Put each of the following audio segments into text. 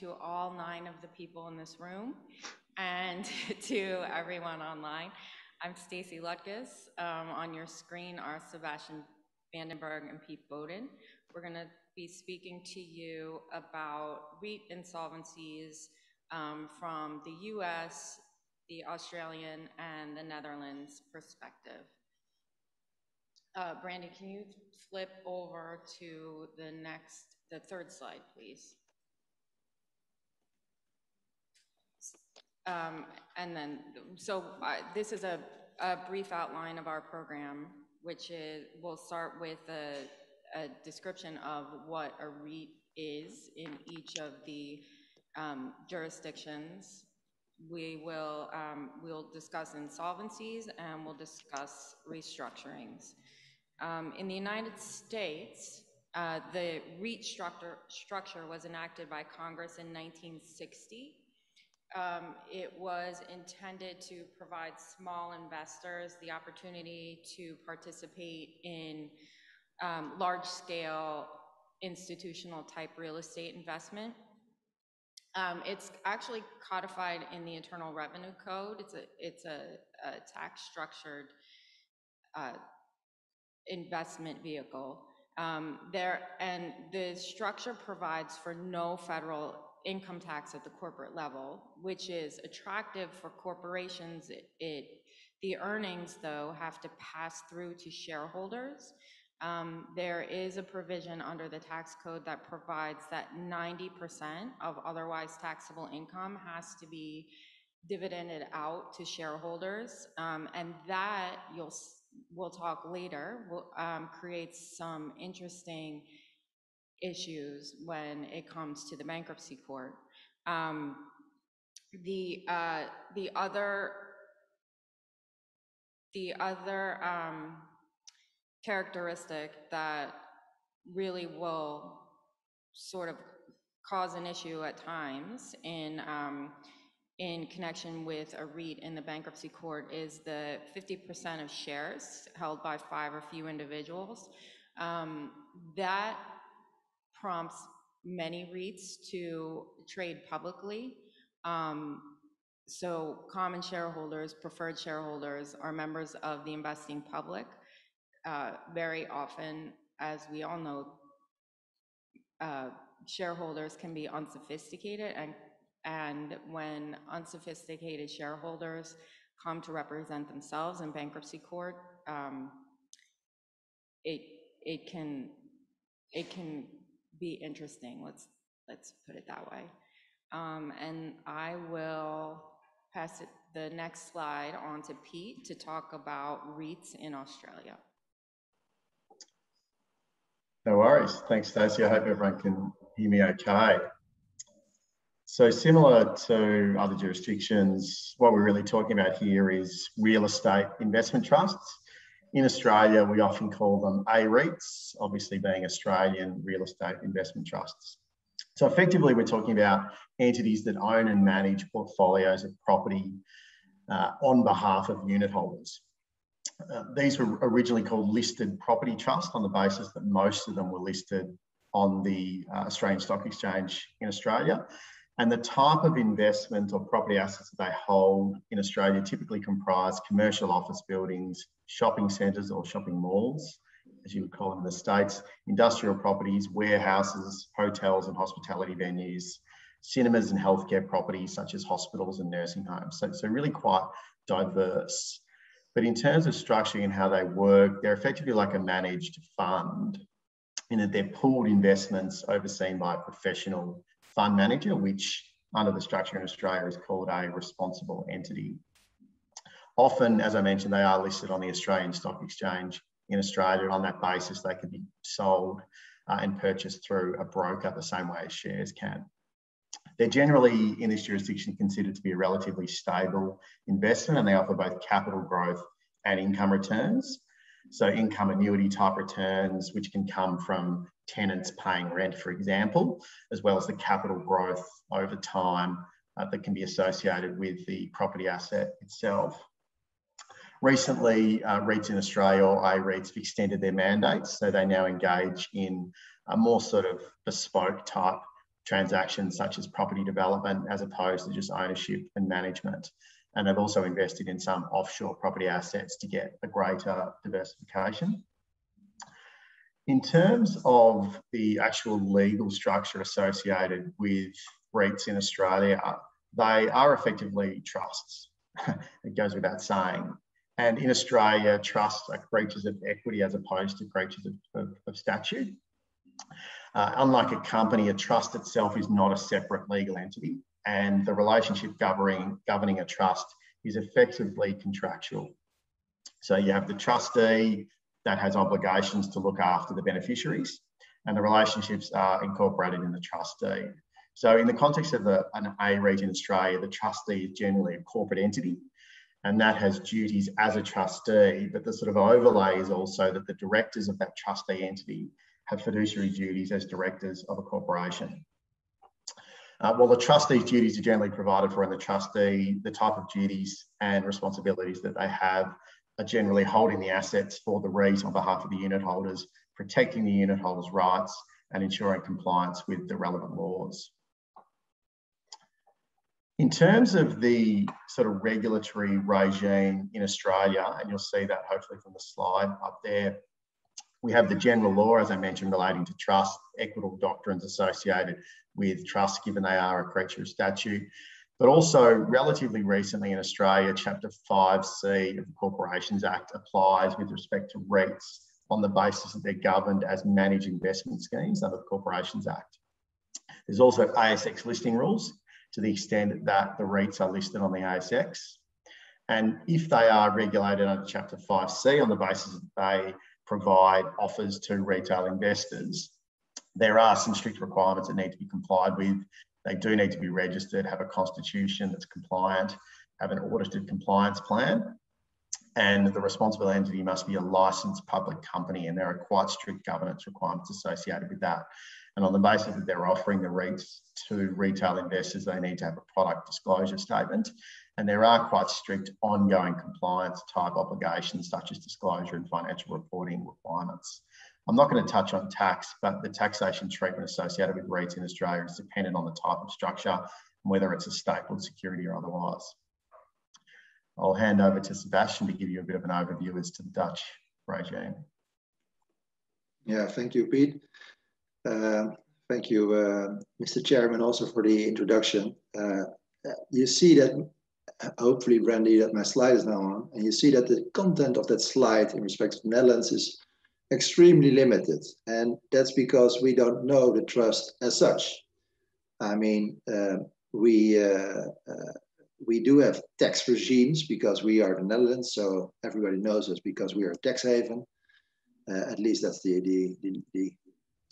to all nine of the people in this room and to everyone online. I'm Stacy Lutkus. Um, on your screen are Sebastian Vandenberg and Pete Bowden. We're going to be speaking to you about REIT insolvencies um, from the US, the Australian, and the Netherlands perspective. Uh, Brandy, can you flip over to the next, the third slide, please? Um, and then, so uh, this is a, a, brief outline of our program, which is, we'll start with a, a description of what a REIT is in each of the um, jurisdictions. We will um, we'll discuss insolvencies and we'll discuss restructurings. Um, in the United States, uh, the REIT structure, structure was enacted by Congress in 1960 um, it was intended to provide small investors the opportunity to participate in um, large scale institutional type real estate investment. Um, it's actually codified in the Internal Revenue Code. It's a, it's a, a tax structured uh, investment vehicle. Um, there and the structure provides for no federal income tax at the corporate level, which is attractive for corporations. It, it the earnings, though, have to pass through to shareholders. Um, there is a provision under the tax code that provides that 90% of otherwise taxable income has to be dividended out to shareholders. Um, and that you'll we'll talk later will um, create some interesting issues when it comes to the bankruptcy court. Um, the uh, the other the other um, characteristic that really will sort of cause an issue at times in um, in connection with a REIT in the bankruptcy court is the 50% of shares held by five or few individuals. Um, that prompts many REITs to trade publicly. Um, so common shareholders, preferred shareholders are members of the investing public. Uh, very often, as we all know, uh, shareholders can be unsophisticated and and when unsophisticated shareholders come to represent themselves in bankruptcy court, um, it it can it can be interesting. Let's let's put it that way. Um, and I will pass it, the next slide on to Pete to talk about REITs in Australia. No worries. Thanks, Stacy. I hope everyone can hear me okay. So similar to other jurisdictions, what we're really talking about here is real estate investment trusts. In Australia, we often call them A-REITs, obviously being Australian real estate investment trusts. So effectively, we're talking about entities that own and manage portfolios of property uh, on behalf of unit holders. Uh, these were originally called listed property trust on the basis that most of them were listed on the uh, Australian Stock Exchange in Australia. And the type of investment or property assets that they hold in Australia typically comprise commercial office buildings, shopping centres or shopping malls, as you would call them in the States, industrial properties, warehouses, hotels and hospitality venues, cinemas and healthcare properties such as hospitals and nursing homes. So, so really quite diverse. But in terms of structuring and how they work, they're effectively like a managed fund in that they're pooled investments overseen by a professional fund manager, which under the structure in Australia is called a responsible entity. Often, as I mentioned, they are listed on the Australian Stock Exchange in Australia. On that basis, they can be sold uh, and purchased through a broker the same way as shares can. They're generally in this jurisdiction considered to be a relatively stable investment and they offer both capital growth and income returns. So income annuity type returns, which can come from tenants paying rent, for example, as well as the capital growth over time uh, that can be associated with the property asset itself. Recently, uh, REITs in Australia or AREITs have extended their mandates, so they now engage in a more sort of bespoke type transactions such as property development as opposed to just ownership and management. And they've also invested in some offshore property assets to get a greater diversification. In terms of the actual legal structure associated with REITs in Australia, they are effectively trusts. it goes without saying. And in Australia, trusts are creatures of equity as opposed to creatures of, of, of statute. Uh, unlike a company, a trust itself is not a separate legal entity, and the relationship governing, governing a trust is effectively contractual. So you have the trustee that has obligations to look after the beneficiaries, and the relationships are incorporated in the trustee. So in the context of a, an A REIT in Australia, the trustee is generally a corporate entity and that has duties as a trustee, but the sort of overlay is also that the directors of that trustee entity have fiduciary duties as directors of a corporation. Uh, while the trustee's duties are generally provided for in the trustee, the type of duties and responsibilities that they have are generally holding the assets for the REIT on behalf of the unit holders, protecting the unit holders' rights and ensuring compliance with the relevant laws. In terms of the sort of regulatory regime in Australia, and you'll see that hopefully from the slide up there, we have the general law, as I mentioned, relating to trust, equitable doctrines associated with trust, given they are a creature of statute. But also, relatively recently in Australia, Chapter 5C of the Corporations Act applies with respect to REITs on the basis that they're governed as managed investment schemes under the Corporations Act. There's also ASX listing rules to the extent that the REITs are listed on the ASX. And if they are regulated under Chapter 5C on the basis that they provide offers to retail investors, there are some strict requirements that need to be complied with. They do need to be registered, have a constitution that's compliant, have an audited compliance plan, and the responsible entity must be a licensed public company, and there are quite strict governance requirements associated with that. And on the basis that they're offering the REITs to retail investors, they need to have a product disclosure statement. And there are quite strict ongoing compliance type obligations, such as disclosure and financial reporting requirements. I'm not going to touch on tax, but the taxation treatment associated with REITs in Australia is dependent on the type of structure and whether it's a stapled security or otherwise. I'll hand over to Sebastiaan to give you a bit of an overview as to the Dutch regime. Yeah, thank you, Pete. Uh, thank you, uh, Mr. Chairman, also for the introduction. Uh, you see that, hopefully, Randy, that my slide is now on, and you see that the content of that slide in respect of the Netherlands is extremely limited. And that's because we don't know the trust as such. I mean, uh, we, uh, uh, we do have tax regimes because we are the Netherlands, so everybody knows us because we are a tax haven. at least that's the, the, the, the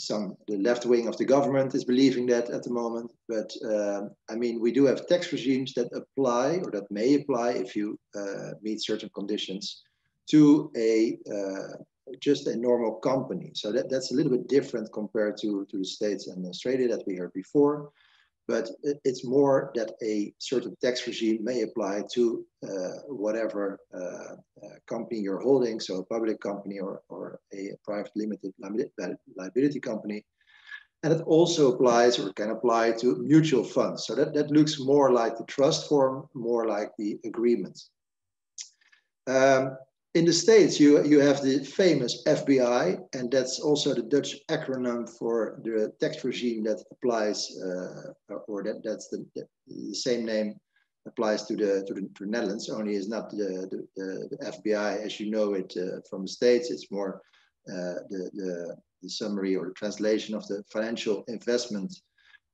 some the left wing of the government is believing that at the moment. But um, I mean, we do have tax regimes that apply or that may apply if you uh, meet certain conditions to a uh, just a normal company. So that, that's a little bit different compared to, to the States and Australia that we heard before but it's more that a certain tax regime may apply to uh, whatever uh, uh, company you're holding, so a public company or, or a private limited liability company. And it also applies or can apply to mutual funds. So that, that looks more like the trust form, more like the agreement. Um, in the States, you, you have the famous FBI, and that's also the Dutch acronym for the tax regime that applies, uh, or that, that's the, the, same name applies to the, to the, to the Netherlands, only is not the, the, the, FBI as you know it uh, from the States, it's more uh, the, the, the summary or the translation of the financial investment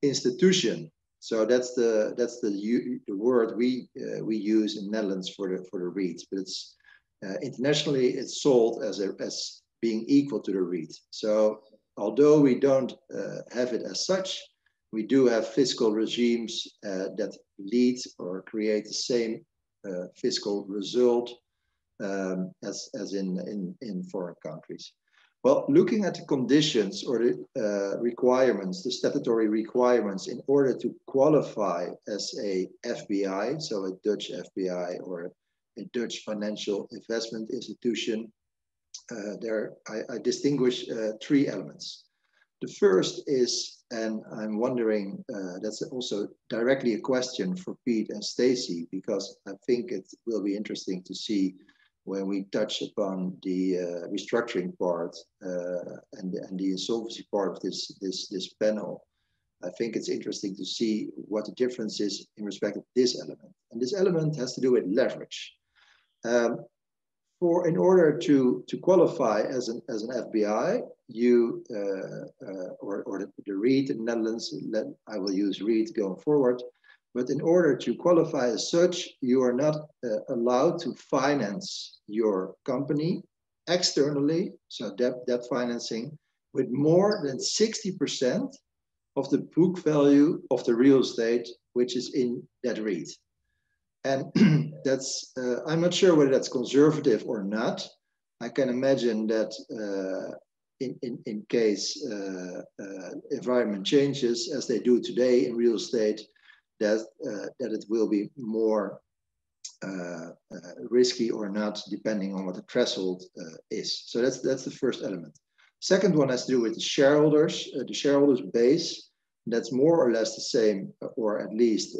institution. So that's the that's the, the word we uh, we use in Netherlands for the for the REITs, but it's uh, internationally, it's sold as, a, as being equal to the REIT. So although we don't uh, have it as such, we do have fiscal regimes uh, that lead or create the same uh, fiscal result um, as, as in, in, in foreign countries. Well, looking at the conditions or the uh, requirements, the statutory requirements in order to qualify as a FBI, so a Dutch FBI or a Dutch financial investment institution, uh, there I, I distinguish uh, three elements. The first is And I'm wondering, uh, that's also directly a question for Pete and Stacy, because I think it will be interesting to see when we touch upon the uh, restructuring part uh, and, and the insolvency part of this, this, this panel. I think it's interesting to see what the difference is in respect of this element. And this element has to do with leverage. Um, for in order to to qualify as an as an FBI, you uh, uh, or or the, the REIT in the Netherlands. Let, I will use REIT going forward. But in order to qualify as such, you are not uh, allowed to finance your company externally, so debt, debt financing, with more than 60% of the book value of the real estate, which is in that REIT. And that's, uh, I'm not sure whether that's conservative or not. I can imagine that uh, in, in, in case uh, uh environment changes as they do today in real estate, that, uh, that it will be more uh, risky or not, depending on what the threshold is. So that's, that's the first element. Second one has to do with the shareholders, the shareholders base. That's more or less the same, or at least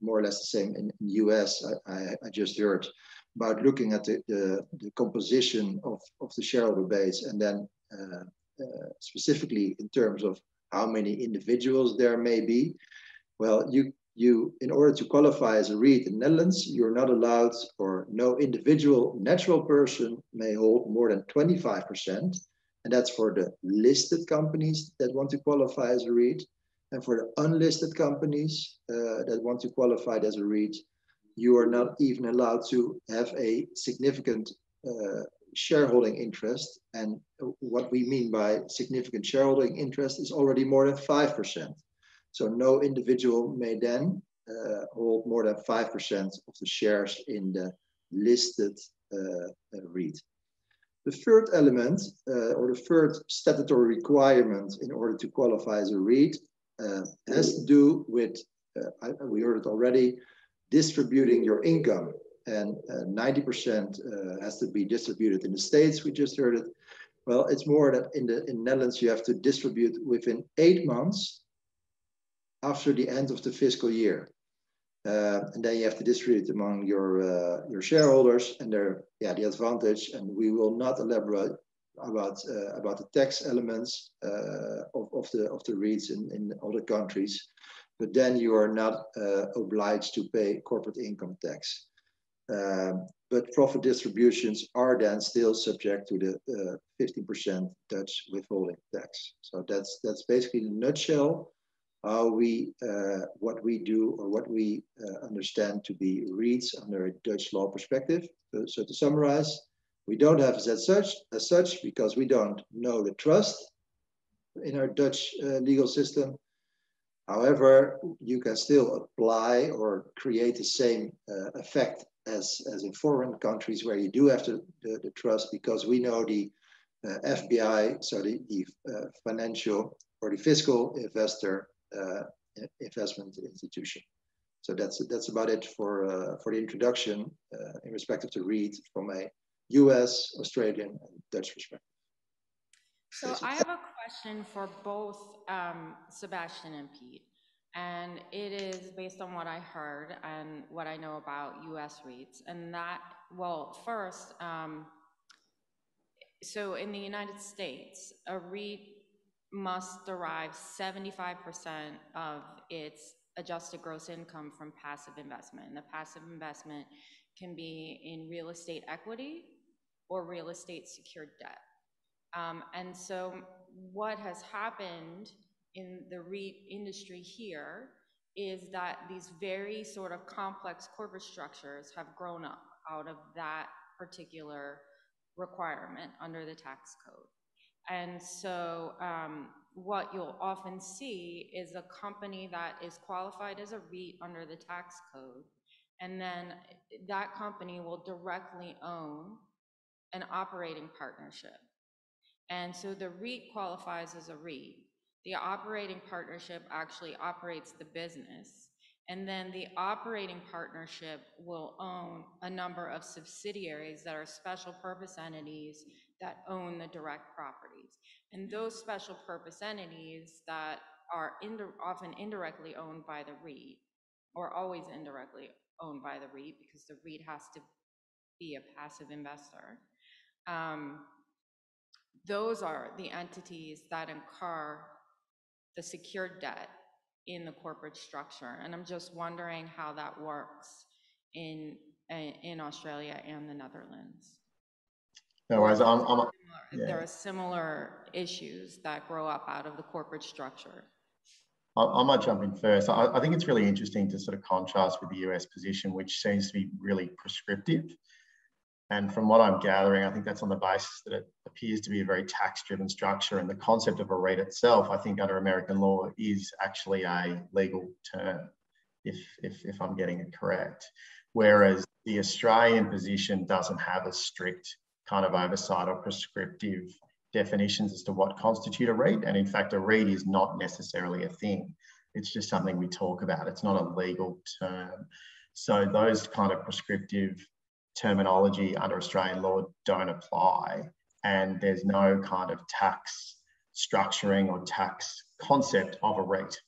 more or less the same in, the US. I, I, I, just heard about looking at the, the, the, composition of, of the shareholder base and then uh, uh, specifically in terms of how many individuals there may be. Well, you you in order to qualify as a REIT in the Netherlands, you're not allowed or no individual natural person may hold more than 25%. And that's for the listed companies that want to qualify as a REIT. And for the unlisted companies uh, that want to qualify as a REIT, you are not even allowed to have a significant uh, shareholding interest. And what we mean by significant shareholding interest is already more than 5%. So no individual may then uh, hold more than 5% of the shares in the listed uh, REIT. The third element, uh, or the third statutory requirement in order to qualify as a REIT uh, has to do with, uh, I, we heard it already, distributing your income. And 90% uh, has to be distributed in the States, we just heard it. Well, it's more that in the in Netherlands, you have to distribute within eight months after the end of the fiscal year. Uh, and then you have to distribute among your uh, your shareholders and their yeah the advantage and we will not elaborate about uh, about the tax elements uh, of, of the of the REITs in, in other countries, but then you are not uh, obliged to pay corporate income tax. Um, but profit distributions are then still subject to the 15% Dutch withholding tax. So that's that's basically in a nutshell how we uh, what we do or what we uh, understand to be REITs under a Dutch law perspective. So, so to summarize, we don't have as such, as such because we don't know the trust in our Dutch uh, legal system. However, you can still apply or create the same uh, effect as, as in foreign countries where you do have to, the, the trust because we know the uh, FBI, so the, the uh, financial or the fiscal investor uh, investment institution. So that's that's about it for uh, for the introduction in respect of the REIT from a US, Australian, and Dutch perspective. So I have a question for both um, Sebastiaan and Pete. And it is based on what I heard and what I know about US REITs. And that, well, first, um, so in the United States, a REIT must derive 75% of its adjusted gross income from passive investment. And the passive investment can be in real estate equity or real estate secured debt. Um, and so what has happened in the REIT industry here is that these very sort of complex corporate structures have grown up out of that particular requirement under the tax code. And so um, what you'll often see is a company that is qualified as a REIT under the tax code, and then that company will directly own an operating partnership. And so the REIT qualifies as a REIT. The operating partnership actually operates the business. And then the operating partnership will own a number of subsidiaries that are special purpose entities that own the direct properties. And those special purpose entities that are often indirectly owned by the REIT, or always indirectly owned by the REIT, because the REIT has to be a passive investor. Um, Those are the entities that incur the secured debt in the corporate structure. And I'm just wondering how that works in, in Australia and the Netherlands. No worries. I'm, I'm, There are similar issues that grow up out of the corporate structure. I, I might jump in first. I, I think it's really interesting to sort of contrast with the US position, which seems to be really prescriptive. And from what I'm gathering, I think that's on the basis that it appears to be a very tax driven structure. And the concept of a REIT itself, I think under American law, is actually a legal term, if, if, if I'm getting it correct. Whereas the Australian position doesn't have a strict kind of oversight or prescriptive definitions as to what constitute a REIT. And in fact, a REIT is not necessarily a thing. It's just something we talk about. It's not a legal term. So those kind of prescriptive terminology under Australian law don't apply. And there's no kind of tax structuring or tax concept of a REIT.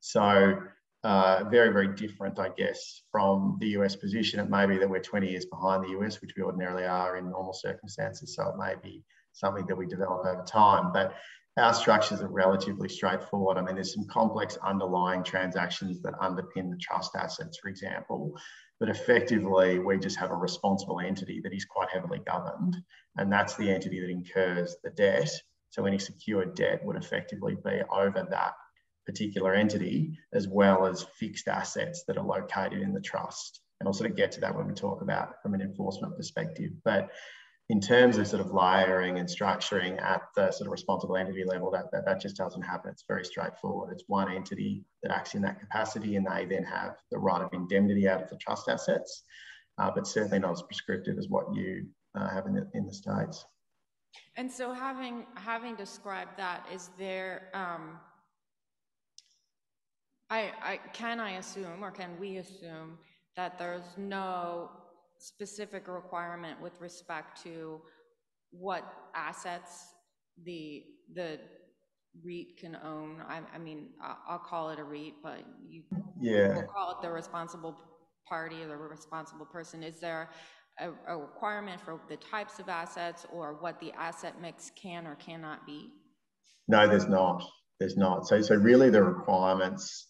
So uh, very, very different, I guess, from the US position. It may be that we're 20 years behind the US, which we ordinarily are in normal circumstances. So it may be something that we develop over time. But our structures are relatively straightforward. I mean, there's some complex underlying transactions that underpin the trust assets, for example. But effectively, we just have a responsible entity that is quite heavily governed. And that's the entity that incurs the debt. So any secured debt would effectively be over that particular entity, as well as fixed assets that are located in the trust. And I'll sort of get to that when we talk about from an enforcement perspective. But in terms of sort of layering and structuring at the sort of responsible entity level, that, that, that just doesn't happen. It's very straightforward. It's one entity that acts in that capacity and they then have the right of indemnity out of the trust assets, uh, but certainly not as prescriptive as what you uh, have in the, in the States. And so having, having described that, is there, um, I, I, can I assume, or can we assume, that there's no specific requirement with respect to what assets the, the REIT can own? I, I mean, I'll, I'll call it a REIT, but you Yeah. we'll call it the responsible party or the responsible person. Is there a, a requirement for the types of assets or what the asset mix can or cannot be? No, there's not. There's not. So, so really the requirements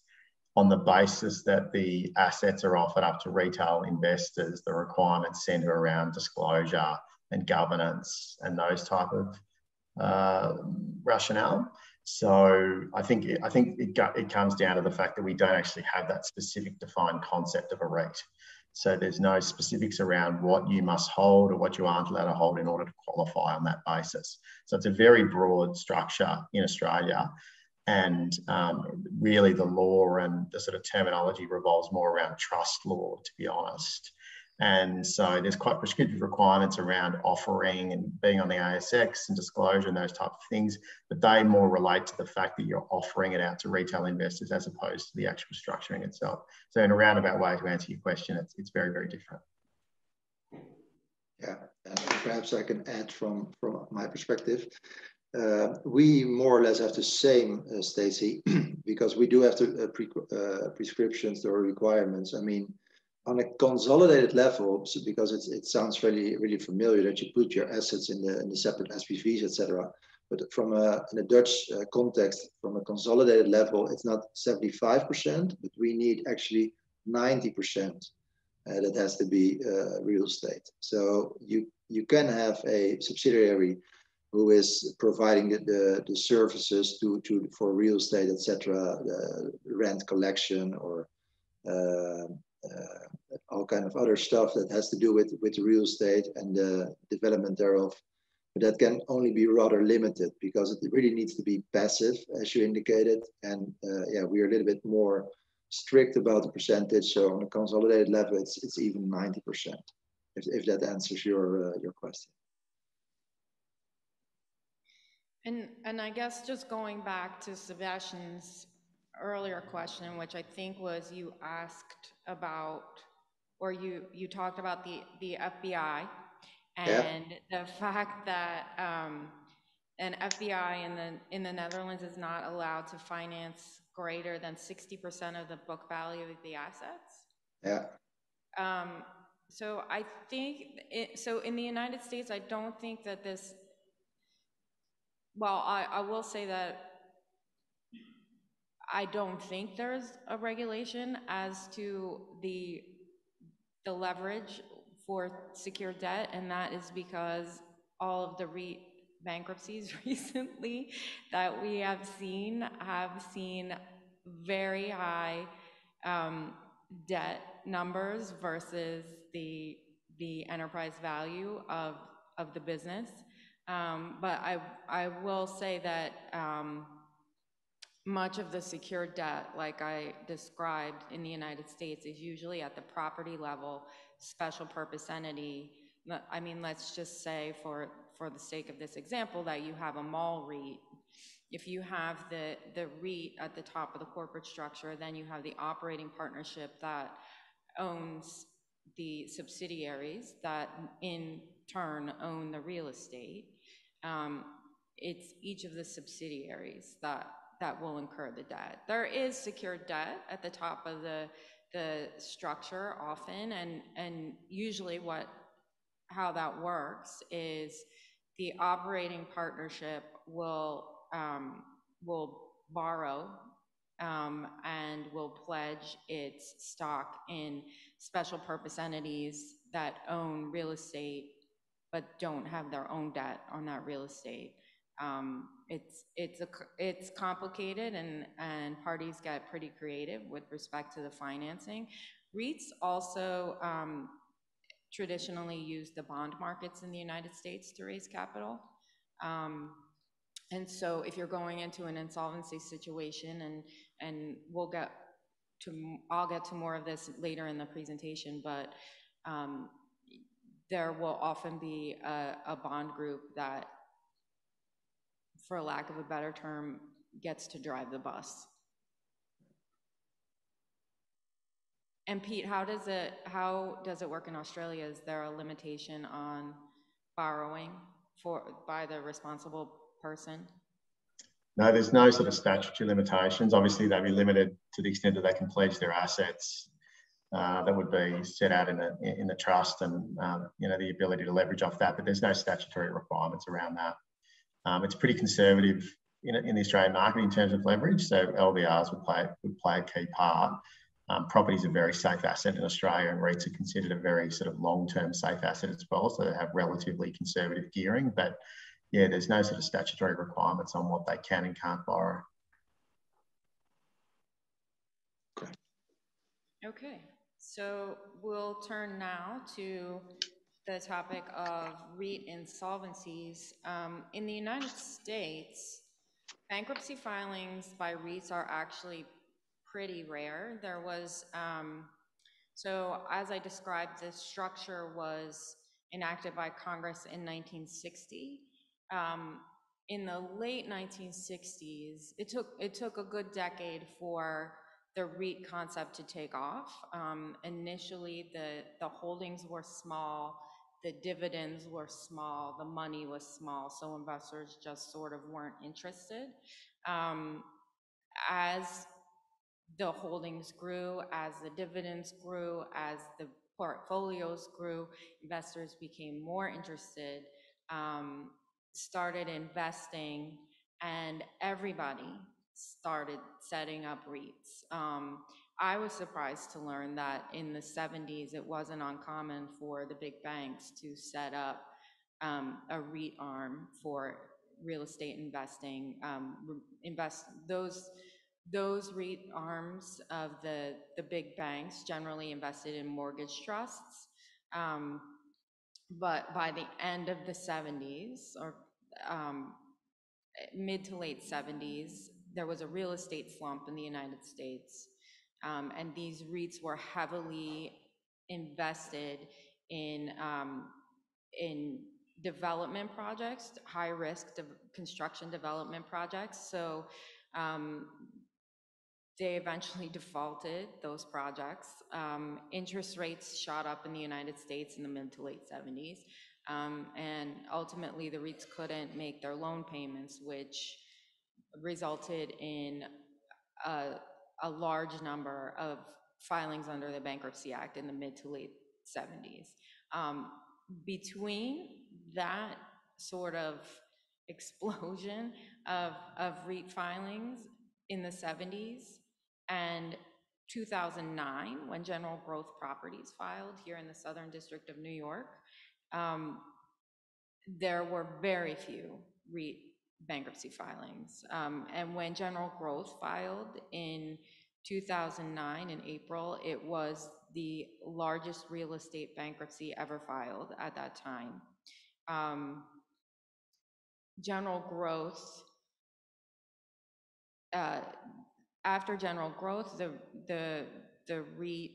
on the basis that the assets are offered up to retail investors, the requirements center around disclosure and governance and those type of uh, rationale. So I think I think it, it comes down to the fact that we don't actually have that specific defined concept of a REIT. So there's no specifics around what you must hold or what you aren't allowed to hold in order to qualify on that basis. So it's a very broad structure in Australia. And um, really, the law and the sort of terminology revolves more around trust law, to be honest. And so there's quite prescriptive requirements around offering and being on the ASX and disclosure and those type of things, but they more relate to the fact that you're offering it out to retail investors as opposed to the actual structuring itself. So in a roundabout way to answer your question, it's, it's very, very different. Yeah, and perhaps I can add from, from my perspective. Uh, we more or less have the same, uh, Stacy, because we do have the uh, pre uh, prescriptions or requirements. I mean, on a consolidated level, so because it sounds really really familiar that you put your assets in the in the separate SPVs, etc. But from a in a Dutch uh, context, from a consolidated level, it's not 75%, but we need actually 90% uh, that has to be real estate. So you you can have a subsidiary who is providing the, the, the services to, to for real estate, etc., rent collection or uh, uh, all kind of other stuff that has to do with with real estate and the development thereof. But that can only be rather limited because it really needs to be passive, as you indicated. And uh, yeah, we're a little bit more strict about the percentage. So on a consolidated level, it's it's even ninety percent. If if that answers your uh, your question. And, and I guess just going back to Sebastiaan's earlier question, which I think was you asked about, or you, you talked about the, the FBI and the fact that, um, an FBI in the, in the Netherlands is not allowed to finance greater than sixty percent of the book value of the assets. Yeah, Um, so I think, it, so in the United States, I don't think that this, well, I, I will say that I don't think there's a regulation as to the, the leverage for secured debt, and that is because all of the bankruptcies recently that we have seen have seen very high um, debt numbers versus the, the enterprise value of, of the business. Um, But I, I will say that um, much of the secured debt, like I described in the United States, is usually at the property level, special purpose entity. I mean, let's just say for, for the sake of this example, that you have a mall REIT. If you have the, the REIT at the top of the corporate structure, then you have the operating partnership that owns the subsidiaries that in turn own the real estate. Um, It's each of the subsidiaries that, that will incur the debt. There is secured debt at the top of the, the structure often, and, and usually what, how that works is the operating partnership will, um, will borrow um, and will pledge its stock in special purpose entities that own real estate but don't have their own debt on that real estate. Um, it's, it's a, it's complicated and, and parties get pretty creative with respect to the financing. REITs also, um, traditionally use the bond markets in the United States to raise capital. Um, and so if you're going into an insolvency situation, and, and we'll get to, I'll get to more of this later in the presentation, but um, there will often be a, a bond group that, for lack of a better term, gets to drive the bus. And Pete, how does it, how does it work in Australia? Is there a limitation on borrowing for, by the responsible person? No, there's no sort of statutory limitations. Obviously, they'd be limited to the extent that they can pledge their assets. Uh, that would be set out in the in the trust, and um, you know the ability to leverage off that. But there's no statutory requirements around that. Um, it's pretty conservative in, in the Australian market in terms of leverage, so LVRs would play would play a key part. Um, property is a very safe asset in Australia, and REITs are considered a very sort of long-term safe asset as well. So they have relatively conservative gearing, but yeah, there's no sort of statutory requirements on what they can and can't borrow. Okay, so we'll turn now to the topic of REIT insolvencies. Um, in the United States, bankruptcy filings by REITs are actually pretty rare. There was, um, so as I described, this structure was enacted by Congress in 1960. Um, in the late 1960s, it took, it took a good decade for the REIT concept to take off. Um, initially, the, the holdings were small, the dividends were small, the money was small, so investors just sort of weren't interested. Um, as the holdings grew, as the dividends grew, as the portfolios grew, investors became more interested, um, started investing, and everybody started setting up REITs. Um, I was surprised to learn that in the 70s, it wasn't uncommon for the big banks to set up um, a REIT arm for real estate investing. Um, invest those those REIT arms of the the big banks generally invested in mortgage trusts. Um, but by the end of the 70s or um, mid to late 70s, there was a real estate slump in the United States. Um, and these REITs were heavily invested in, um, in development projects, high-risk de- construction development projects. So um, they eventually defaulted those projects. Um, interest rates shot up in the United States in the mid to late 70s. Um, and ultimately, the REITs couldn't make their loan payments, which resulted in a, a large number of filings under the Bankruptcy Act in the mid to late 70s. Um, between that sort of explosion of, of REIT filings in the 70s and 2009, when General Growth Properties filed here in the Southern District of New York, um, there were very few REIT bankruptcy filings. Um, and when General Growth filed in 2009 in April, it was the largest real estate bankruptcy ever filed at that time. Um, General Growth, uh, after General Growth, the, the, the REIT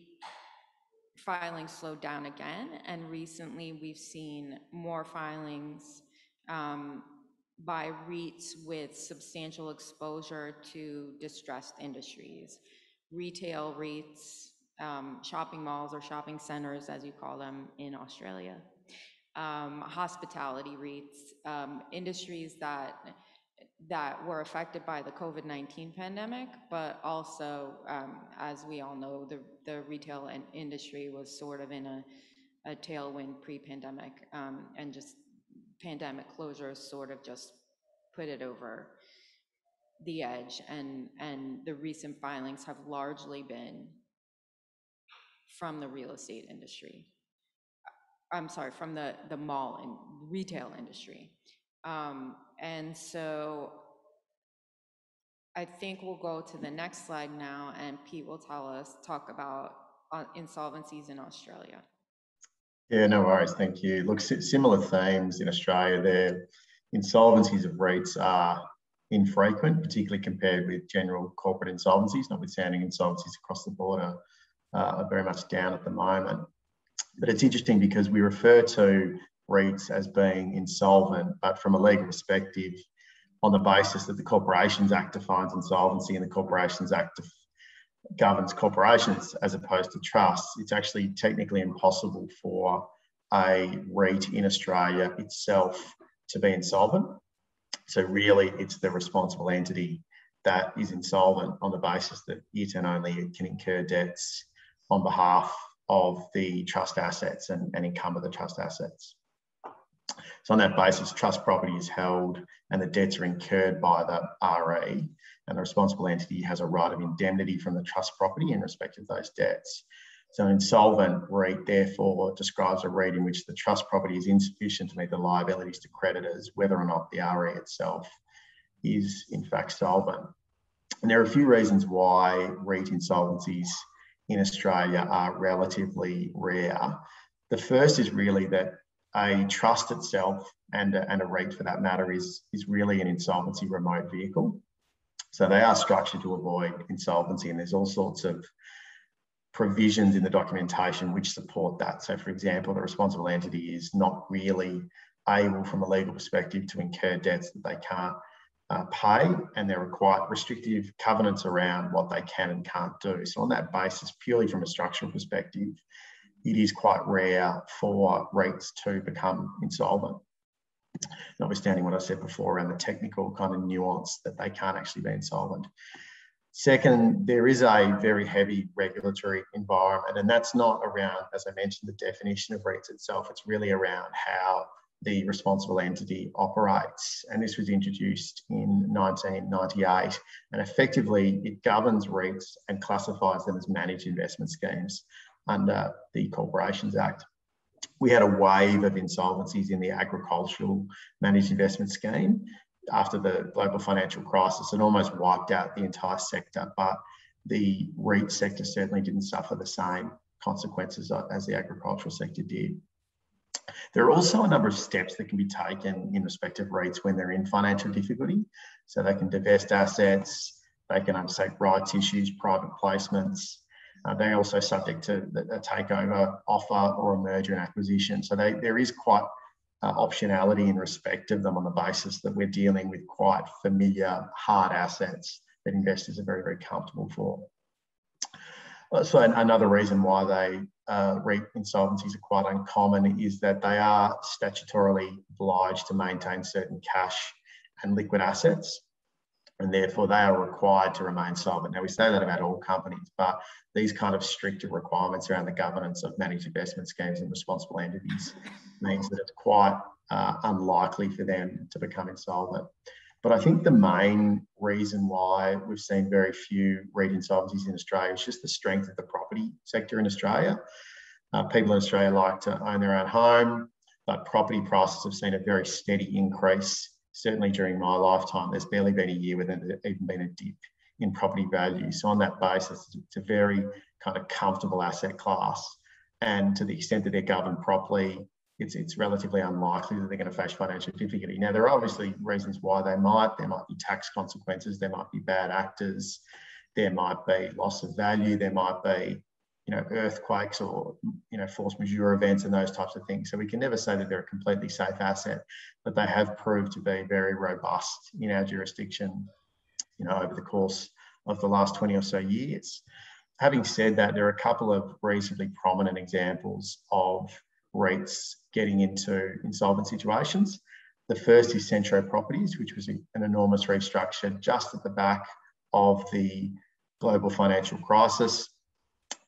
filings slowed down again, and recently we've seen more filings um, by REITs with substantial exposure to distressed industries. Retail REITs, um, shopping malls or shopping centers, as you call them in Australia, um, hospitality REITs, um, industries that that were affected by the COVID-19 pandemic, but also, um, as we all know, the, the retail and industry was sort of in a, a tailwind pre-pandemic, um, and just pandemic closures sort of just put it over the edge, and, and the recent filings have largely been from the real estate industry. I'm sorry, from the, the mall and retail industry. Um, and so I think we'll go to the next slide now and Pete will tell us, talk about uh, insolvencies in Australia. Yeah, no worries. Thank you. Look, similar themes in Australia there. Insolvencies of REITs are infrequent, particularly compared with general corporate insolvencies, notwithstanding insolvencies across the border uh, are very much down at the moment. But it's interesting because we refer to REITs as being insolvent, but from a legal perspective, on the basis that the Corporations Act defines insolvency and the Corporations Act governs corporations as opposed to trusts, it's actually technically impossible for a REIT in Australia itself to be insolvent. So really, it's the responsible entity that is insolvent on the basis that it and only it can incur debts on behalf of the trust assets and, and of the trust assets. So on that basis, trust property is held and the debts are incurred by the RE and the responsible entity has a right of indemnity from the trust property in respect of those debts. So insolvent REIT therefore describes a REIT in which the trust property is insufficient to meet the liabilities to creditors, whether or not the RE itself is in fact solvent. And there are a few reasons why REIT insolvencies in Australia are relatively rare. The first is really that a trust itself and a, and a REIT for that matter is, is really an insolvency remote vehicle. So they are structured to avoid insolvency and there's all sorts of provisions in the documentation which support that. So for example, the responsible entity is not really able from a legal perspective to incur debts that they can't uh, pay and there are quite restrictive covenants around what they can and can't do. So on that basis, purely from a structural perspective, it is quite rare for REITs to become insolvent. Notwithstanding what I said before around the technical kind of nuance that they can't actually be insolvent. Second, there is a very heavy regulatory environment, and that's not around, as I mentioned, the definition of REITs itself. It's really around how the responsible entity operates. And this was introduced in 1998. And effectively, it governs REITs and classifies them as managed investment schemes under the Corporations Act. We had a wave of insolvencies in the agricultural managed investment scheme after the global financial crisis and almost wiped out the entire sector. But the REIT sector certainly didn't suffer the same consequences as the agricultural sector did. There are also a number of steps that can be taken in respect of REITs when they're in financial difficulty. So they can divest assets, they can undertake rights issues, private placements, uh, they're also subject to a takeover offer or a merger and acquisition. So they, there is quite uh, optionality in respect of them on the basis that we're dealing with quite familiar hard assets that investors are very, very comfortable for. So another reason why they uh, REIT insolvencies are quite uncommon is that they are statutorily obliged to maintain certain cash and liquid assets and therefore they are required to remain solvent. Now we say that about all companies, but these kind of stricter requirements around the governance of managed investment schemes and responsible entities means that it's quite uh, unlikely for them to become insolvent. But I think the main reason why we've seen very few REIT insolvencies in Australia is just the strength of the property sector in Australia. Uh, people in Australia like to own their own home, but property prices have seen a very steady increase certainly during my lifetime, there's barely been a year where there's even been a dip in property value. So on that basis, it's a very kind of comfortable asset class. And to the extent that they're governed properly, it's, it's relatively unlikely that they're going to face financial difficulty. Now, there are obviously reasons why they might. There might be tax consequences. There might be bad actors. There might be loss of value. There might be you know, earthquakes or, you know, force majeure events and those types of things. So we can never say that they're a completely safe asset, but they have proved to be very robust in our jurisdiction, you know, over the course of the last 20 or so years. Having said that, there are a couple of reasonably prominent examples of REITs getting into insolvent situations. The first is Centro Properties, which was an enormous restructure just at the back of the global financial crisis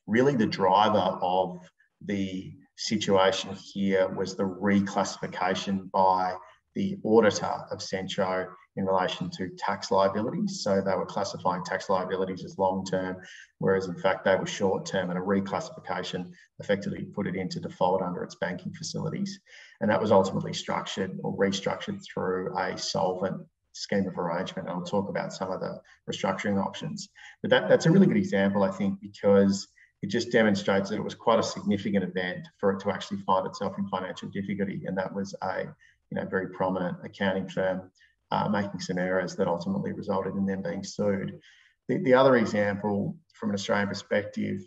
really the driver of the situation here was the reclassification by the auditor of Centro in relation to tax liabilities. So they were classifying tax liabilities as long term, whereas in fact they were short term, and a reclassification effectively put it into default under its banking facilities. And that was ultimately structured or restructured through a solvent scheme of arrangement. And I'll talk about some of the restructuring options. But that, that's a really good example, I think, because it just demonstrates that it was quite a significant event for it to actually find itself in financial difficulty. And that was a you know, very prominent accounting firm uh, making some errors that ultimately resulted in them being sued. The, the other example from an Australian perspective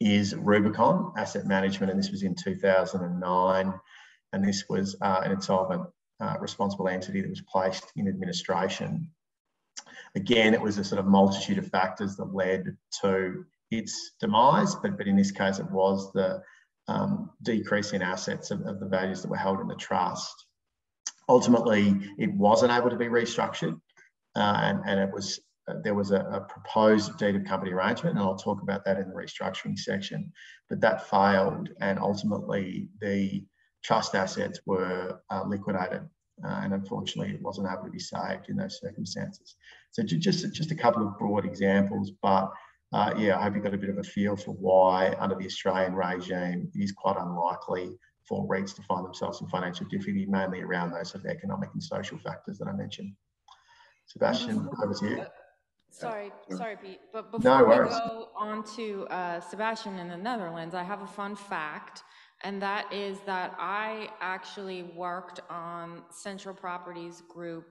is Rubicon Asset Management, and this was in 2009. And this was uh, an insolvent uh, responsible entity that was placed in administration. Again, it was a sort of multitude of factors that led to its demise, but, but in this case, it was the um, decrease in assets of, of, the values that were held in the trust. Ultimately, it wasn't able to be restructured, uh, and, and it was uh, there was a, a, proposed deed of company arrangement, and I'll talk about that in the restructuring section. But that failed, and ultimately the trust assets were uh, liquidated, uh, and unfortunately, it wasn't able to be saved in those circumstances. So just just a couple of broad examples, but uh, yeah, I hope you got a bit of a feel for why, under the Australian regime, it is quite unlikely for REITs to find themselves in financial difficulty, mainly around those sort of economic and social factors that I mentioned. Sebastiaan, over to you. Sorry, sorry, Pete. But before no we go on to uh, Sebastiaan in the Netherlands, I have a fun fact, and that is that I actually worked on Centro Properties Group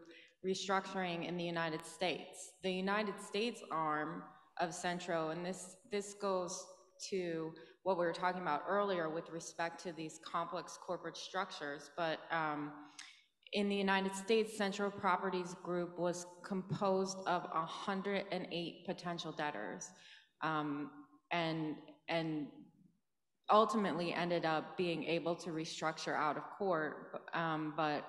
restructuring in the United States. The United States arm of Centro, and this, this goes to what we were talking about earlier with respect to these complex corporate structures, but um, in the United States, Centro Properties Group was composed of 108 potential debtors, um, and and ultimately ended up being able to restructure out of court. Um, but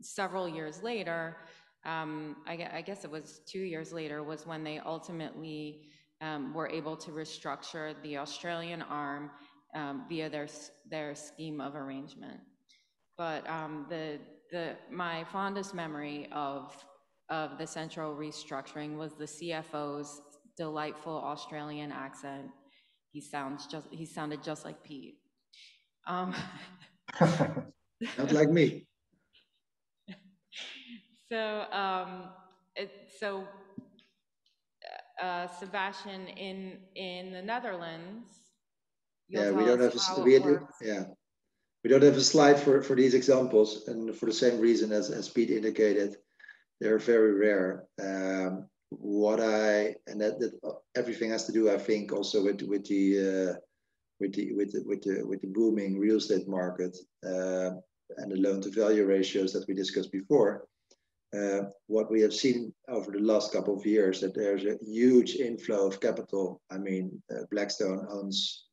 several years later, um, I, I, guess it was two years later, was when they ultimately um, were able to restructure the Australian arm um, via their, their scheme of arrangement. But um, the, the, my fondest memory of, of the Centro restructuring was the CFO's delightful Australian accent. He sounds just, he sounded just like Pete. Um, Not like me. So, um, it, so uh, Sebastiaan, in in the Netherlands. Yeah, we don't have a, we yeah, we don't have a slide for for these examples, and for the same reason as as Pete indicated, they're very rare. Um, what I and that, that everything has to do, I think, also with with the uh, with the with the with the with the booming real estate market uh, and the loan to value ratios that we discussed before uh, what we have seen over the last couple of years that there's a huge inflow of capital. I mean, uh, Blackstone owns,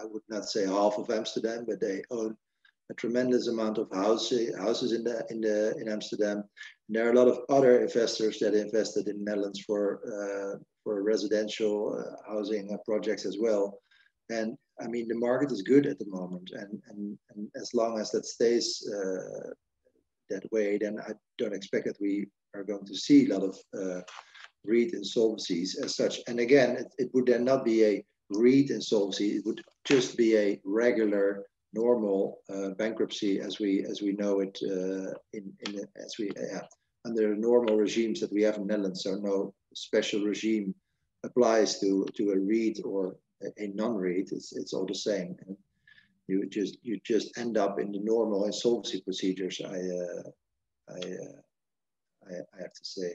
I would not say half of Amsterdam, but they own a tremendous amount of houses houses in the in the in Amsterdam. And there are a lot of other investors that invested in Netherlands for uh, for residential uh, housing projects as well. And I mean, the market is good at the moment, and and, and as long as that stays uh, that way, then I don't expect that we are going to see a lot of uh, REIT insolvencies as such. And again, it, it would then not be a REIT insolvency; it would just be a regular normal uh, bankruptcy as we as we know it uh, in in as we uh, under normal regimes that we have in Netherlands. So no special regime applies to to a REIT or a, non-REIT. It's it's all the same. And you just you just end up in the normal insolvency procedures. I uh, I, uh, I, I have to say.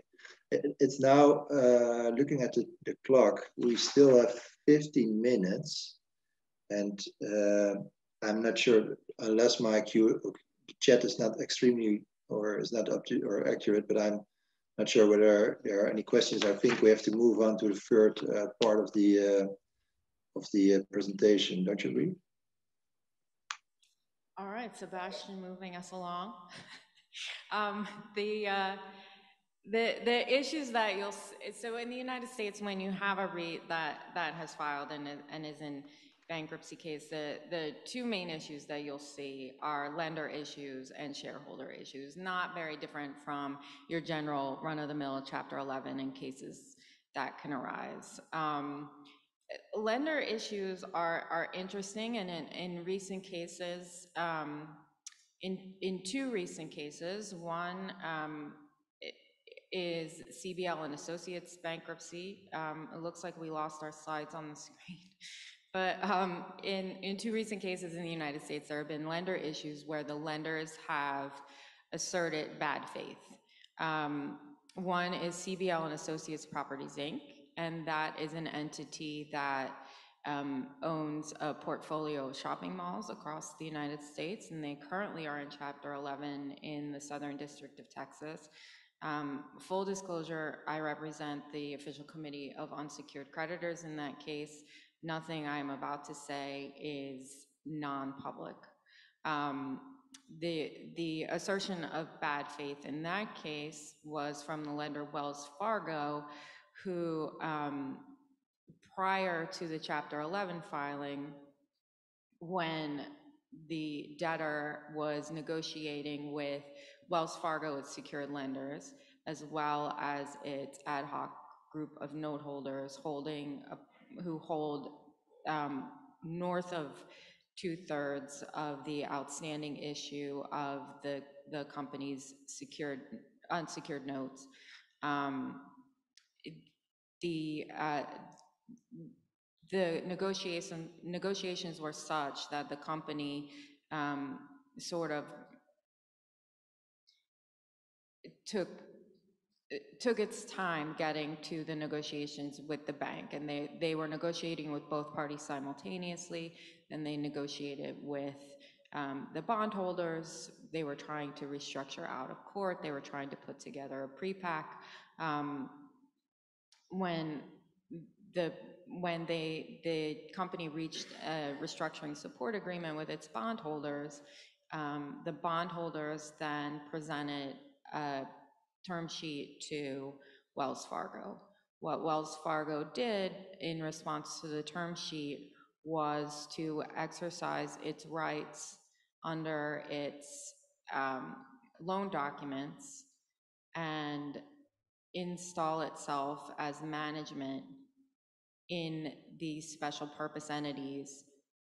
It, it's now uh, looking at the, the clock. We still have 15 minutes, and I'm not sure unless my Q, chat is not extremely or is not up to or accurate, but I'm not sure whether there are any questions. I think we have to move on to the third uh, part of the uh, of the uh, presentation. Don't you agree? All right, Sebastiaan, moving us along. um, the uh, the the issues that you'll so in the United States when you have a REIT that that has filed and and is in bankruptcy case, the, the two main issues that you'll see are lender issues and shareholder issues, not very different from your general run-of-the-mill Chapter 11 in cases that can arise. Um, lender issues are, are interesting, and in, in recent cases, um, in, in two recent cases, one um, is CBL and Associates bankruptcy. Um, it looks like we lost our slides on the screen. But um, in, in two recent cases in the United States, there have been lender issues where the lenders have asserted bad faith. Um, one is CBL and Associates Properties Inc., and that is an entity that um, owns a portfolio of shopping malls across the United States, and they currently are in Chapter 11 in the Southern District of Texas. Um, full disclosure, I represent the official committee of unsecured creditors in that case nothing I'm about to say is non-public. Um, the, the assertion of bad faith in that case was from the lender Wells Fargo, who um, prior to the Chapter 11 filing, when the debtor was negotiating with Wells Fargo, its secured lenders, as well as its ad hoc group of note holders holding a who hold um, north of two-thirds of the outstanding issue of the, the company's secured, unsecured notes. Um, the, uh, the negotiation, negotiations were such that the company um, sort of took took its time getting to the negotiations with the bank and they, they were negotiating with both parties simultaneously and they negotiated with um, the bondholders. They were trying to restructure out of court. They were trying to put together a pre-pack. Um, when the when they the company reached a restructuring support agreement with its bondholders, um, the bondholders then presented a term sheet to Wells Fargo. What Wells Fargo did in response to the term sheet was to exercise its rights under its um, loan documents and install itself as management in these special purpose entities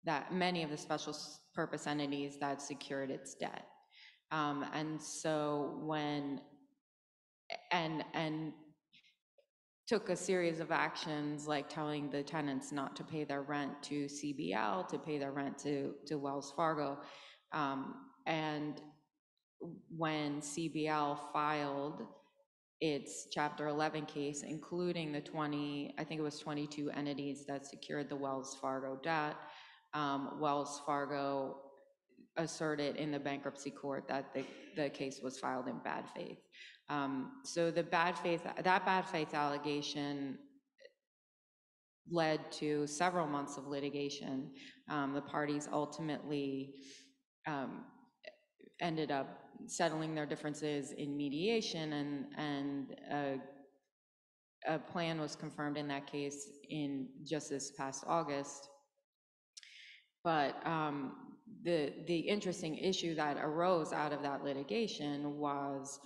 that many of the special purpose entities that secured its debt. Um, and so when and and took a series of actions like telling the tenants not to pay their rent to CBL, to pay their rent to, to Wells Fargo. Um, and when CBL filed its Chapter 11 case, including the 20, I think it was 22 entities that secured the Wells Fargo debt, um, Wells Fargo asserted in the bankruptcy court that the, the case was filed in bad faith. Um, so the bad faith, that bad faith allegation led to several months of litigation. Um, the parties ultimately um, ended up settling their differences in mediation and, and a, a plan was confirmed in that case in just this past August. But um, the, the interesting issue that arose out of that litigation was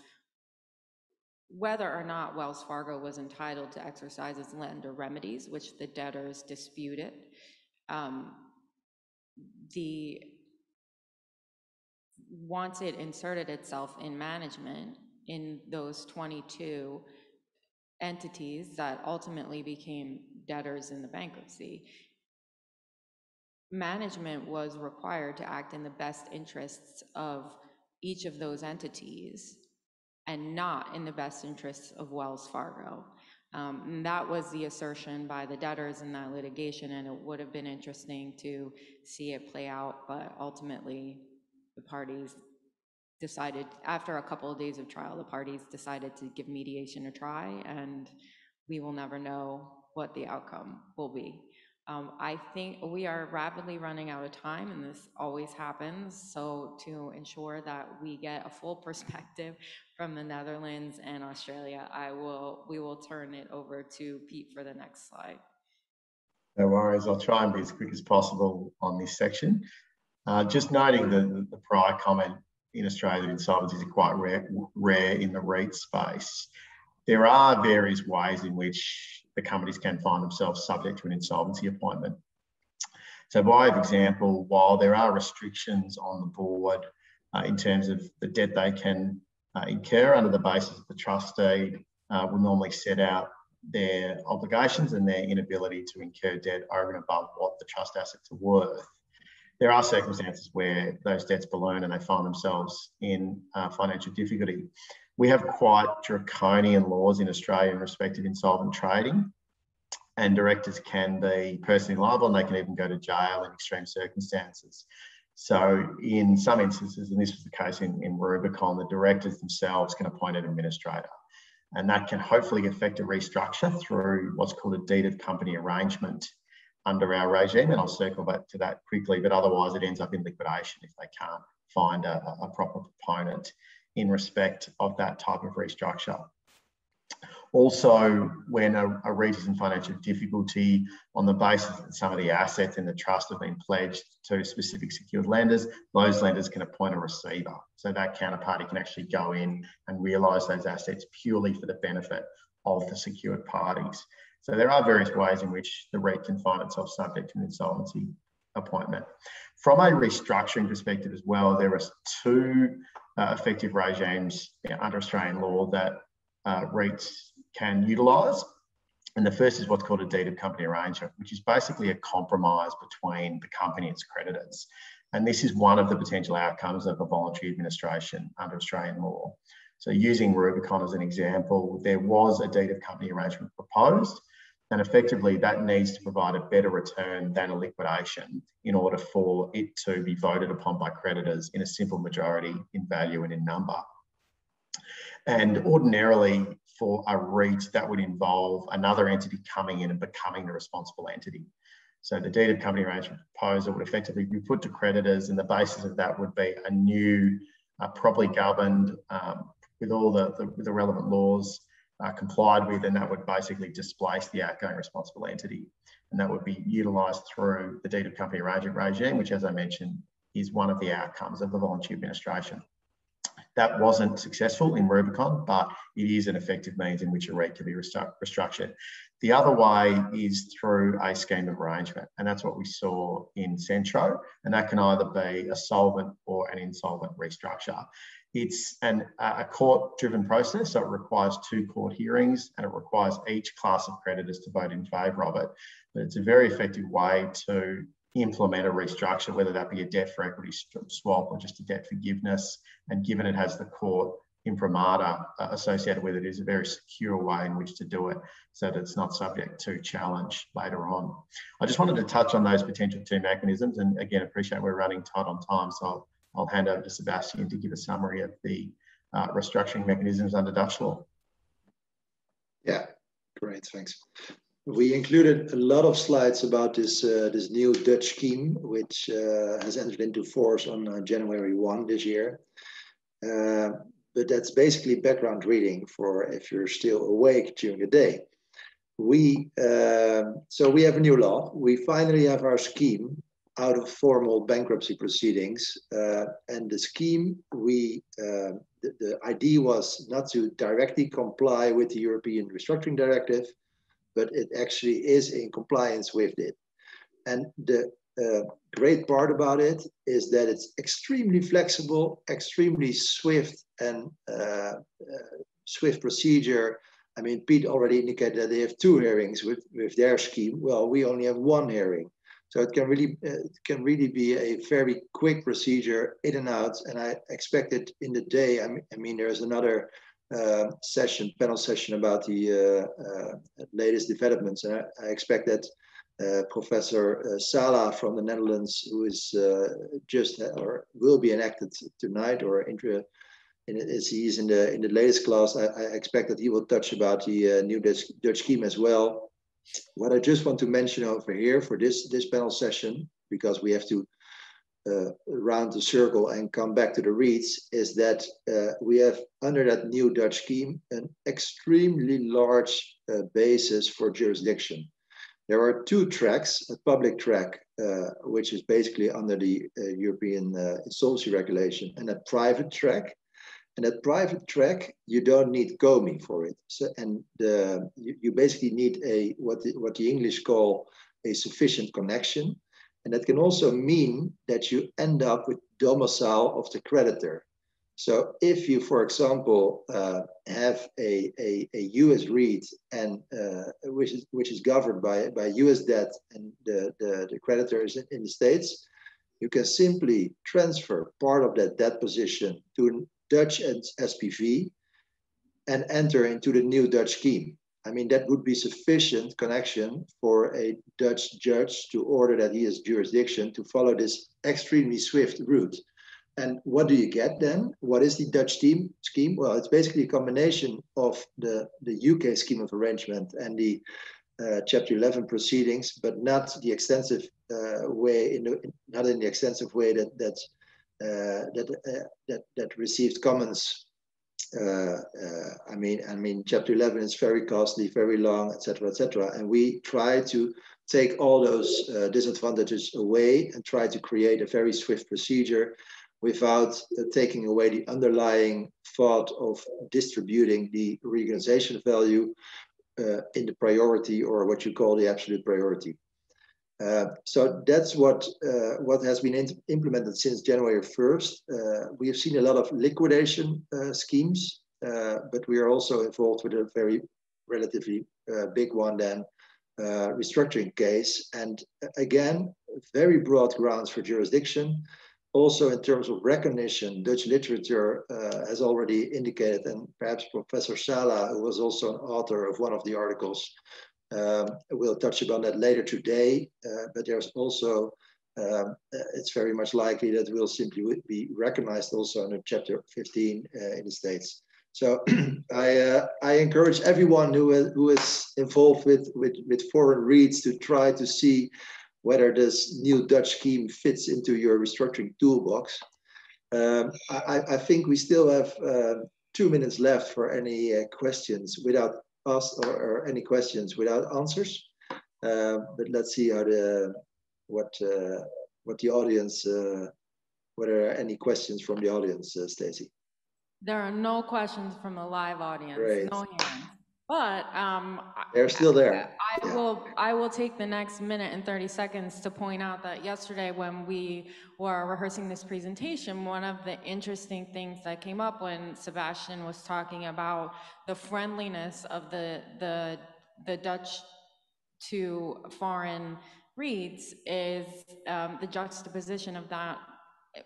whether or not Wells Fargo was entitled to exercise its lender remedies, which the debtors disputed. Um, the once it inserted itself in management in those 22 entities that ultimately became debtors in the bankruptcy, management was required to act in the best interests of each of those entities and not in the best interests of Wells Fargo. Um, that was the assertion by the debtors in that litigation, and it would have been interesting to see it play out, but ultimately, the parties decided, after a couple of days of trial, the parties decided to give mediation a try, and we will never know what the outcome will be. Um, I think we are rapidly running out of time, and this always happens. So to ensure that we get a full perspective from the Netherlands and Australia, I will we will turn it over to Pete for the next slide. No worries. I'll try and be as quick as possible on this section. Uh, just noting the, the prior comment in Australia that insolvencies are quite rare, rare in the REIT space. There are various ways in which the companies can find themselves subject to an insolvency appointment. So by example, while there are restrictions on the board uh, in terms of the debt they can uh, incur under the basis of the trustee uh, will normally set out their obligations and their inability to incur debt over and above what the trust assets are worth. There are circumstances where those debts balloon and they find themselves in uh, financial difficulty we have quite draconian laws in Australia in respect of insolvent trading, and directors can be personally liable and they can even go to jail in extreme circumstances. So, in some instances, and this was the case in, in Rubicon, the directors themselves can appoint an administrator. And that can hopefully affect a restructure through what's called a deed of company arrangement under our regime. And I'll circle back to that quickly, but otherwise, it ends up in liquidation if they can't find a, a proper proponent in respect of that type of restructure. Also, when a, a REIT is in financial difficulty on the basis that some of the assets in the trust have been pledged to specific secured lenders, those lenders can appoint a receiver. So that counterparty can actually go in and realise those assets purely for the benefit of the secured parties. So there are various ways in which the REIT can find itself subject to an insolvency appointment. From a restructuring perspective as well, there are two uh, effective regimes under Australian law that uh, REITs can utilise. And the first is what's called a deed of company arrangement, which is basically a compromise between the company and its creditors. And this is one of the potential outcomes of a voluntary administration under Australian law. So using Rubicon as an example, there was a deed of company arrangement proposed and effectively, that needs to provide a better return than a liquidation in order for it to be voted upon by creditors in a simple majority in value and in number. And ordinarily, for a REIT, that would involve another entity coming in and becoming the responsible entity. So the deed of company arrangement proposal would effectively be put to creditors, and the basis of that would be a new, uh, properly governed, um, with all the, the, the relevant laws, uh, complied with, and that would basically displace the outgoing responsible entity. And that would be utilised through the deed of company arrangement regime, which, as I mentioned, is one of the outcomes of the voluntary administration. That wasn't successful in Rubicon, but it is an effective means in which a REIT can be restructured. The other way is through a scheme of arrangement, and that's what we saw in Centro, and that can either be a solvent or an insolvent restructure. It's an, a court-driven process, so it requires two court hearings and it requires each class of creditors to vote in favour of it. But it's a very effective way to implement a restructure, whether that be a debt for equity swap or just a debt forgiveness. And given it has the court imprimatur uh, associated with it, it, is a very secure way in which to do it so that it's not subject to challenge later on. I just wanted to touch on those potential two mechanisms and again, appreciate we're running tight on time. So I'll I'll hand over to Sebastiaan to give a summary of the uh, restructuring mechanisms under Dutch law. Yeah, great, thanks. We included a lot of slides about this uh, this new Dutch scheme, which uh, has entered into force on uh, January 1 this year. Uh, but that's basically background reading for if you're still awake during the day. We um, so we have a new law. We finally have our scheme out of formal bankruptcy proceedings, uh, and the scheme we uh, the, the idea was not to directly comply with the European Restructuring Directive but it actually is in compliance with it. And the uh, great part about it is that it's extremely flexible, extremely swift and uh, uh, swift procedure. I mean, Pete already indicated that they have two hearings with, with their scheme. Well, we only have one hearing. So it can really uh, it can really be a very quick procedure in and out. And I expect it in the day. I mean, I mean there's another uh, session, panel session about the uh, uh, latest developments. And I, I expect that uh, Professor uh, Sala from the Netherlands, who is just or will be enacted tonight, or inter, in, as he is in the in the latest class, I, I expect that he will touch about the new Dutch, Dutch scheme as well. What I just want to mention over here for this this panel session, because we have to uh, round the circle and come back to the REITs is that uh, we have under that new Dutch scheme an extremely large uh, basis for jurisdiction. There are two tracks, a public track, uh, which is basically under the uh, European uh, insolvency regulation, and a private track. And that private track, you don't need COMI for it. So, and you, you basically need a what the, what the English call a sufficient connection and that can also mean that you end up with domicile of the creditor. So if you, for example, uh, have a, a, a, US REIT and uh, which is which is governed by, by US debt and the, the, the creditor is in the States, you can simply transfer part of that debt position to Dutch SPV and enter into the new Dutch scheme. I mean, that would be sufficient connection for a Dutch judge to order that he has jurisdiction to follow this extremely swift route. And what do you get then? What is the Dutch team scheme? Well, it's basically a combination of the, the UK scheme of arrangement and the uh, Chapter 11 proceedings, but not the extensive uh, way, in the, not in the extensive way that that that uh, that that received comments uh, uh, I mean, I mean, chapter 11 is very costly, very long, etc., etc. And we try to take all those uh, disadvantages away and try to create a very swift procedure without uh, taking away the underlying thought of distributing the reorganization value uh, in the priority or what you call the absolute priority. Uh, so that's what uh, what has been implemented since January 1st. Uh, we have seen a lot of liquidation uh, schemes, uh, but we are also involved with a very relatively big one then, restructuring case. And again, very broad grounds for jurisdiction. Also in terms of recognition, Dutch literature has already indicated, and perhaps Professor Sala, who was also an author of one of the articles, um, we'll touch upon that later today, uh, but there's also, um, uh, it's very much likely that we'll simply be recognized also under chapter 15 uh, in the States. So I, uh, I encourage everyone who is, who is involved with, with, with foreign REITs to try to see whether this new Dutch scheme fits into your restructuring toolbox. Um, I, I, think we still have uh, two minutes left for any uh, questions without ask or, or any questions without answers. Uh, but let's see how the what uh, what the audience uh, whether there are any questions from the audience, uh, Stacy. There are no questions from the live audience. Great. No hands. But um, they're still there. I, I yeah. will. I will take the next minute and thirty seconds to point out that yesterday, when we were rehearsing this presentation, one of the interesting things that came up when Sebastiaan was talking about the friendliness of the the the Dutch to foreign REITs is um, the juxtaposition of that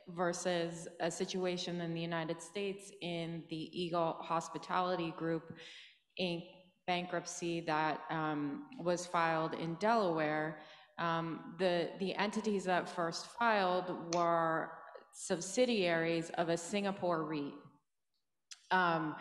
versus a situation in the United States in the Eagle Hospitality Group Inc. bankruptcy that um, was filed in Delaware, um, the, the entities that first filed were subsidiaries of a Singapore REIT. Um,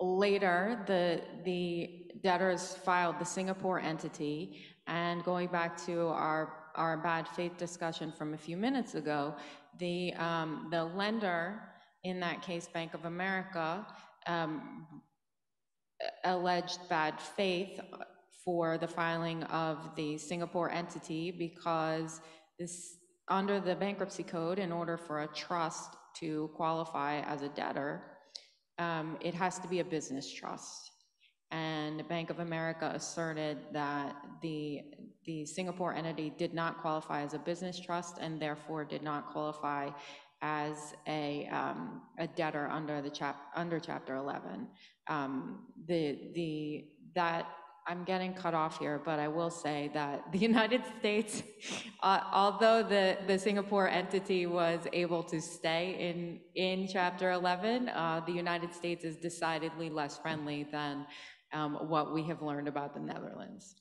Later, the, the debtors filed the Singapore entity, and going back to our, our bad faith discussion from a few minutes ago, the, um, the lender, in that case, Bank of America, um, alleged bad faith for the filing of the Singapore entity because this, under the bankruptcy code, in order for a trust to qualify as a debtor, um, it has to be a business trust. And Bank of America asserted that the, the Singapore entity did not qualify as a business trust and therefore did not qualify as a, um, a debtor under the chap, under chapter eleven. Um, the, the, that, I'm getting cut off here, but I will say that the United States, uh, although the, the Singapore entity was able to stay in, in chapter eleven, uh, the United States is decidedly less friendly than, um, what we have learned about the Netherlands.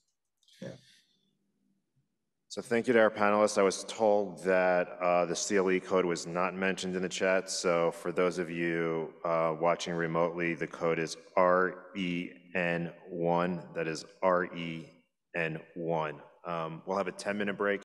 So thank you to our panelists. I was told that uh, the CLE code was not mentioned in the chat. So for those of you uh, watching remotely, the code is REN1. That is REN1. Um, We'll have a 10-minute break